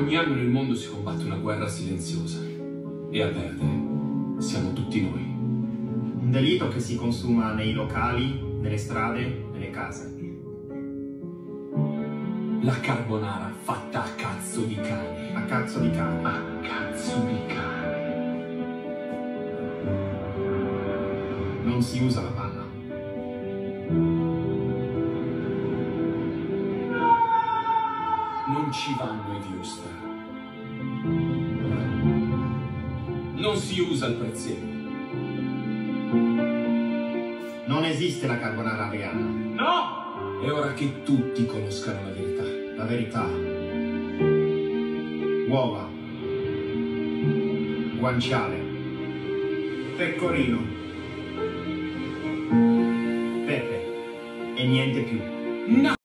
Ogni anno nel mondo si combatte una guerra silenziosa e a perdere siamo tutti noi. Un delitto che si consuma nei locali, nelle strade, nelle case. La carbonara fatta a cazzo di cane. A cazzo di cane. A cazzo di cane. Non si usa la panna. Non ci vanno i viewster. Non si usa il prezzemolo. Non esiste la carbonara vegana. No! È ora che tutti conoscano la verità. La verità. Uova. Guanciale. Pecorino. Pepe. E niente più. No!